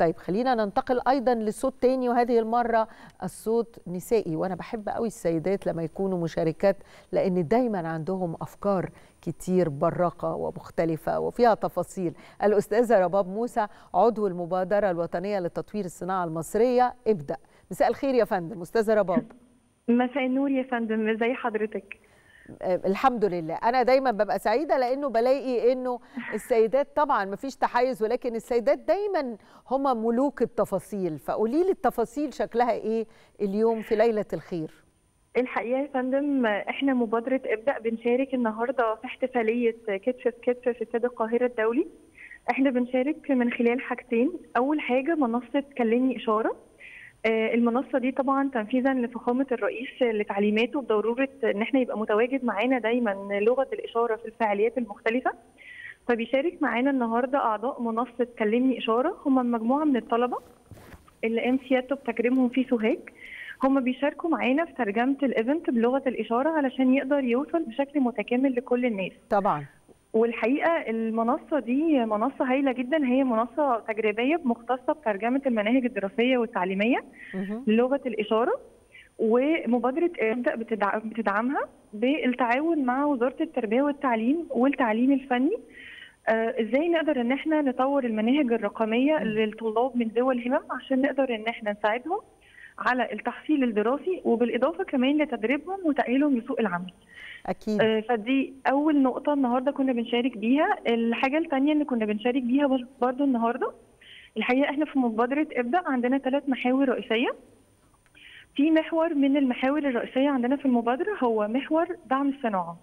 طيب خلينا ننتقل أيضا لصوت تاني وهذه المرة الصوت نسائي. وأنا بحب قوي السيدات لما يكونوا مشاركات لأن دايما عندهم أفكار كتير براقه ومختلفة وفيها تفاصيل. الأستاذة رباب موسى عضو المبادرة الوطنية لتطوير الصناعة المصرية ابدأ. مساء الخير يا فندم أستاذة رباب. مساء النور يا فندم ازي حضرتك؟ الحمد لله. أنا دايما ببقى سعيدة لأنه بلاقي إنه السيدات طبعا ما فيش تحيز ولكن السيدات دايما هم ملوك التفاصيل. فقولي لي التفاصيل شكلها إيه اليوم في ليلة الخير؟ الحقيقة يا فندم إحنا مبادرة ابدا بنشارك النهارده في احتفالية كتف في كتف في استاد القاهرة الدولي. إحنا بنشارك من خلال حاجتين. أول حاجة منصة كلمني إشارة. المنصة دي طبعا تنفيذا لفخامة الرئيس لتعليماته بضرورة إن إحنا يبقى متواجد معانا دايما لغة الإشارة في الفعاليات المختلفة. فبيشارك معانا النهارده أعضاء منصة كلمني إشارة. هم مجموعة من الطلبة اللي قام سيادته بتكريمهم في سوهاج. هم بيشاركوا معانا في ترجمة الايفنت بلغة الإشارة علشان يقدر يوصل بشكل متكامل لكل الناس. طبعا. والحقيقة المنصة دي منصة هايلة جدا. هي منصة تجريبية مختصة بترجمة المناهج الدراسية والتعليمية للغه الإشارة ومبادرة ابدا بتدعمها بالتعاون مع وزارة التربية والتعليم والتعليم الفني. آه إزاي نقدر إن إحنا نطور المناهج الرقمية للطلاب من ذوي الهمم عشان نقدر إن إحنا نساعدهم على التحصيل الدراسي وبالإضافة كمان لتدريبهم وتأهيلهم لسوق العمل. أكيد. آه فدي أول نقطة النهارده كنا بنشارك بيها. الحاجة الثانية اللي كنا بنشارك بيها برضو النهارده الحقيقة إحنا في مبادرة ابدا عندنا ثلاث محاور رئيسية. في محور من المحاور الرئيسية عندنا في المبادرة هو محور دعم الصناعة.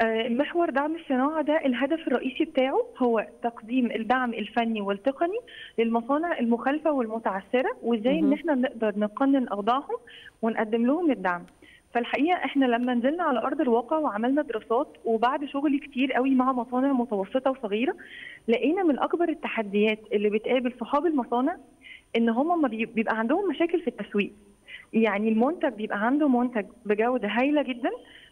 آه محور دعم الصناعة ده الهدف الرئيسي بتاعه هو تقديم الدعم الفني والتقني للمصانع المخالفة والمتعثرة وإزاي إن إحنا نقدر نقنن أوضاعهم ونقدم لهم الدعم. فالحقيقة إحنا لما نزلنا على أرض الواقع وعملنا دراسات وبعد شغل كتير قوي مع مصانع متوسطة وصغيرة لقينا من أكبر التحديات اللي بتقابل صحاب المصانع إن هم ما بيبقى عندهم مشاكل في التسويق يعني المنتج بيبقى عنده منتج بجودة هايلة جدا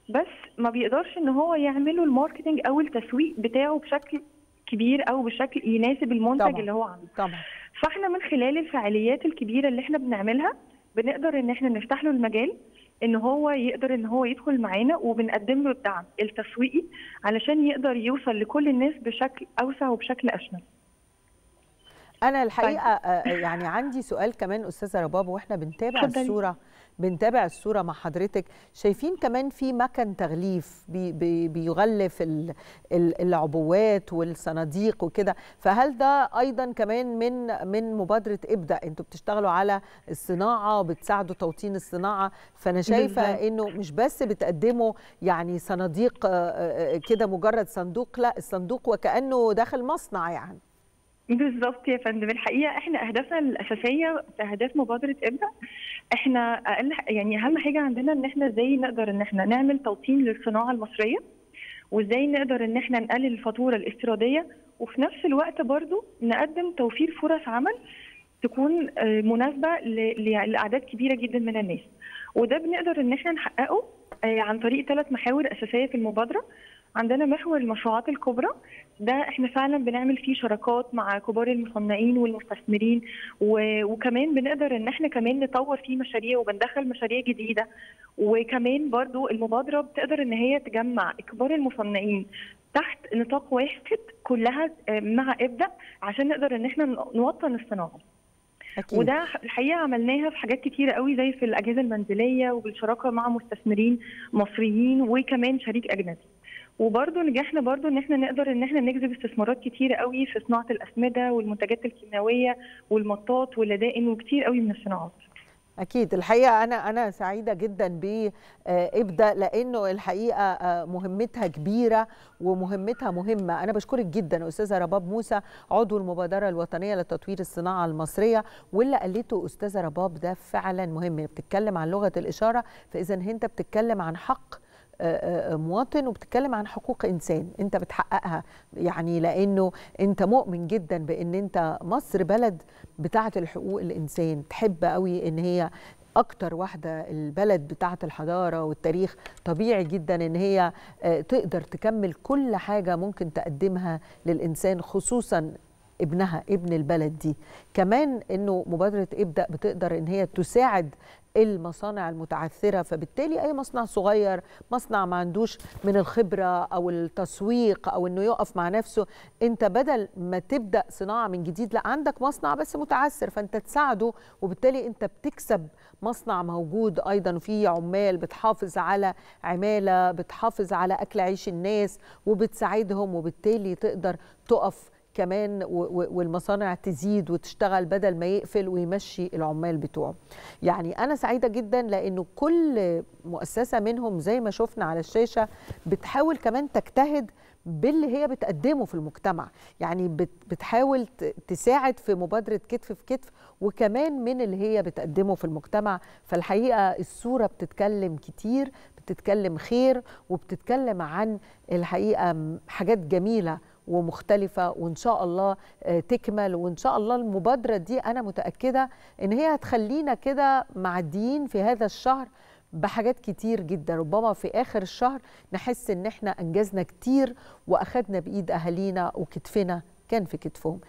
بس ما بيقدرش إن هو يعمله الماركتنج أو التسويق بتاعه بشكل كبير أو بشكل يناسب المنتج طبعا. اللي هو عنده طبعا فإحنا من خلال الفعاليات الكبيرة اللي إحنا بنعملها بنقدر إن إحنا نفتح له المجال إن هو يقدر إن هو يدخل معانا وبنقدم له الدعم التسويقي علشان يقدر يوصل لكل الناس بشكل أوسع وبشكل أشمل. أنا الحقيقة طيب. يعني عندي سؤال كمان أستاذة رباب وإحنا بنتابع اتفضلي. الصورة بنتابع الصورة مع حضرتك شايفين كمان في مكن تغليف بي بي بيغلف ال- ال- العبوات والصناديق وكده فهل ده أيضا كمان من من مبادرة إبدأ أنتوا بتشتغلوا على الصناعة وبتساعدوا توطين الصناعة فأنا شايفة. إنه مش بس بتقدموا يعني صناديق آه، آه، كده مجرد صندوق لا الصندوق وكأنه داخل مصنع يعني بالظبط يا فندم. الحقيقة إحنا أهدافنا الأساسية في أهداف مبادرة ابدا إحنا أقل يعني أهم حاجة عندنا إن إحنا إزاي نقدر إن إحنا نعمل توطين للصناعة المصرية وإزاي نقدر إن إحنا نقلل الفاتورة الاستيرادية وفي نفس الوقت برضو نقدم توفير فرص عمل تكون آه، مناسبة لأعداد كبيرة جدا من الناس. وده بنقدر إن إحنا نحققه آه، عن طريق ثلاث محاور أساسية في المبادرة. عندنا محور المشروعات الكبرى. ده إحنا فعلا بنعمل فيه شراكات مع كبار المصنعين والمستثمرين و- وكمان بنقدر إن إحنا كمان نطور فيه مشاريع وبندخل مشاريع جديدة. وكمان برضو المبادرة بتقدر إن هي تجمع كبار المصنعين تحت نطاق واحد كلها آه، مع إبدأ عشان نقدر إن إحنا نوطن الصناعة. أكيد. وده الحقيقة عملناها في حاجات كتيرة قوي زي في الأجهزة المنزلية وبالشراكه مع مستثمرين مصريين وكمان شريك أجنبي. وبرضه نجحنا برضه إن إحنا نقدر إن إحنا نجذب استثمارات كتيره قوي في صناعة الأسمدة والمنتجات الكيماوية والمطاط واللدائن وكتير قوي من الصناعات. أكيد. الحقيقة أنا أنا سعيدة جدا بابدا لأنه الحقيقة آه، مهمتها كبيرة ومهمتها مهمة. أنا بشكرك جدا أستاذة رباب موسى عضو المبادرة الوطنية لتطوير الصناعة المصرية واللي قالته أستاذة رباب ده فعلا مهم. بتتكلم عن لغة الإشارة فاذا أنت بتتكلم عن حق آه، آه، مواطن وبتتكلم عن حقوق إنسان. أنت بتحققها يعني لأنه أنت مؤمن جدا بأن أنت مصر بلد بتاعة الحقوق الإنسان. تحب قوي إن هي أكتر واحدة البلد بتاعة الحضارة والتاريخ. طبيعي جدا إن هي آه، تقدر تكمل كل حاجة ممكن تقدمها للإنسان خصوصا ابنها ابن البلد دي. كمان إنه مبادرة إبدأ بتقدر إن هي تساعد المصانع المتعثرة فبالتالي أي مصنع صغير مصنع ما عندوش من الخبرة أو التسويق أو إنه يقف مع نفسه أنت بدل ما تبدأ صناعة من جديد لأ عندك مصنع بس متعثر فأنت تساعده وبالتالي أنت بتكسب مصنع موجود أيضا. فيه عمال بتحافظ على عمالة بتحافظ على أكل عيش الناس وبتساعدهم وبالتالي تقدر تقف كمان والمصانع تزيد وتشتغل بدل ما يقفل ويمشي العمال بتوعه. يعني أنا سعيدة جدا لأنه كل مؤسسة منهم زي ما شفنا على الشاشة بتحاول كمان تجتهد باللي هي بتقدمه في المجتمع. يعني بتحاول تساعد في مبادرة كتف في كتف وكمان من اللي هي بتقدمه في المجتمع. فالحقيقة الصورة بتتكلم كتير بتتكلم خير وبتتكلم عن الحقيقة حاجات جميلة ومختلفة وإن شاء الله تكمل. وإن شاء الله المبادرة دي أنا متأكدة إن هي هتخلينا كده معديين في هذا الشهر بحاجات كتير جدا. ربما في آخر الشهر نحس إن إحنا أنجزنا كتير وأخدنا بإيد أهالينا وكتفنا كان في كتفهم.